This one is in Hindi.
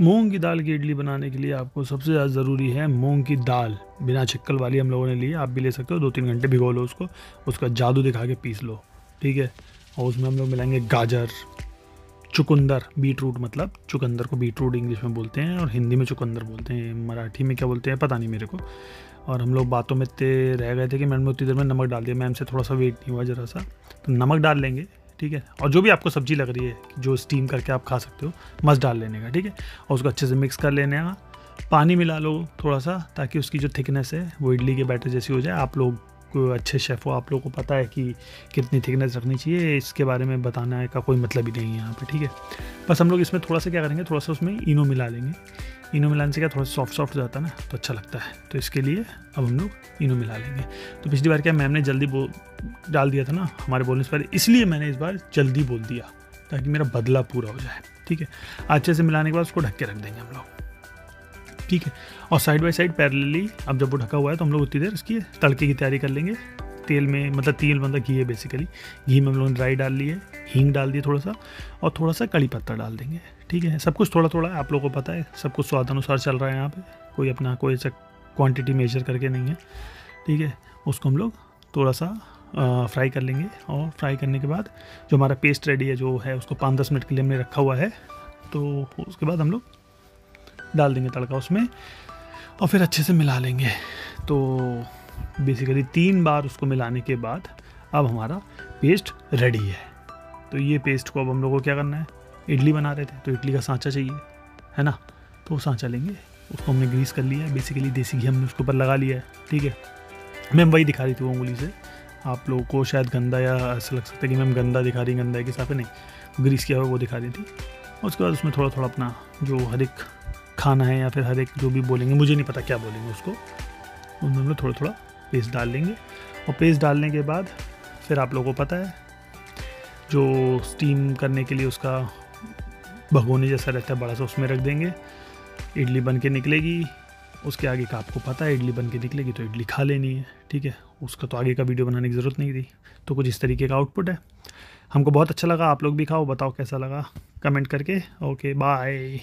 मूंग की दाल की इडली बनाने के लिए आपको सबसे ज़्यादा ज़रूरी है मूंग की दाल। बिना छिक्कल वाली हम लोगों ने ली आप भी ले सकते हो दो तीन घंटे भिगो लो उसको, उसका जादू दिखा के पीस लो, ठीक है? और उसमें हम लोग मिलाएँगे गाजर, चुकंदर बीट रूट मतलब चुकंदर को बीट रूट इंग्लिश में बोलते हैं और हिंदी में चुकंदर बोलते हैं, मराठी में क्या बोलते हैं पता नहीं मेरे को। और हम लोग बातों में इतने रह गए थे कि मैंने उतनी देर में नमक डाल दिया, मैम से थोड़ा सा वेट नहीं हुआ ज़रा सा तो नमक डाल लेंगे ठीक है? और जो भी आपको सब्ज़ी लग रही है जो स्टीम करके आप खा सकते हो मस्त डाल लेने का, ठीक है? और उसको अच्छे से मिक्स कर लेने का। पानी मिला लो थोड़ा सा, ताकि उसकी जो थिकनेस है, वो इडली के बैटर जैसी हो जाए। आप लोग अच्छे शेफ़ हो, आप लोगों को पता है कि कितनी थिकनेस रखनी चाहिए, इसके बारे में बताने का कोई मतलब ही नहीं है यहाँ पे, ठीक है? बस हम लोग इसमें थोड़ा सा क्या करेंगे, थोड़ा सा उसमें इनो मिला लेंगे। इनो मिलाने से क्या, थोड़ा सॉफ्ट सॉफ्ट हो जाता है ना तो अच्छा लगता है। तो इसके लिए अब हम लोग इनो मिला लेंगे। तो पिछली बार क्या मैम ने जल्दी बो, डाल दिया था ना हमारे बोलने से पहले, इसलिए मैंने इस बार जल्दी बोल दिया, ताकि मेरा बदला पूरा हो जाए, ठीक है? अच्छे से मिलाने के बाद उसको ढक के रख देंगे हम लोग। ठीक है। और साइड बाई साइड पैरेलली अब जब वो ढका हुआ है तो हम लोग उतनी देर इसकी तड़के की तैयारी कर लेंगे। तेल में मतलब तेल मतलब घी है बेसिकली घी में हम लोगों ने ड्राई डाल ली है, हींग डाल दिए थोड़ा सा और थोड़ा सा कड़ी पत्ता डाल देंगे, ठीक है। सब कुछ थोड़ा थोड़ा आप लोगों को पता है, सब कुछ स्वाद अनुसार चल रहा है यहाँ पे। कोई अपना, कोई ऐसा क्वांटिटी मेजर करके नहीं है, ठीक है। उसको हम लोग थोड़ा सा फ्राई कर लेंगे, और फ्राई करने के बाद जो हमारा पेस्ट रेडी है, जो है, उसको पाँच दस मिनट के लिए हमने रखा हुआ है तो उसके बाद हम लोग डाल देंगे तड़का उसमें और फिर अच्छे से मिला लेंगे। तो बेसिकली तीन बार उसको मिलाने के बाद अब हमारा पेस्ट रेडी है। तो ये पेस्ट को अब हम लोग को क्या करना है? इडली बना रहे थे तो इडली का सांचा चाहिए, है ना? तो सांचा लेंगे, उसको हमने ग्रीस कर लिया है। बेसिकली देसी घी हमने उसके ऊपर लगा लिया है, ठीक है? मैम वही दिखा रही थी वो उंगली से। आप लोगों को शायद गंदा या ऐसा लग सकता है कि मैम गंदा दिखा रही गंदा के हिसाब नहीं। ग्रीस किया हुआ वो दिखा रही थी। उसके बाद उसमें थोड़ा थोड़ा अपना जो हर एक खाना है या फिर हर एक जो भी बोलेंगे, मुझे नहीं पता क्या बोलेंगे उसको। उनमें हम थोड़ा थोड़ा पेस्ट डाल लेंगे। और पेस्ट डालने के बाद फिर आप लोगों को पता है, जो स्टीम करने के लिए उसका भगोने जैसा रहता है, बड़ा सा उसमें रख देंगे। इडली बन के निकलेगी, उसके आगे का आपको पता है, इडली बन के निकलेगी तो इडली खा लेनी है, ठीक है? उसका तो आगे का वीडियो बनाने की ज़रूरत नहीं थी। तो कुछ इस तरीके का आउटपुट है। हमको बहुत अच्छा लगा, आप लोग भी खाओ, बताओ कैसा लगा कमेंट करके। Okay bye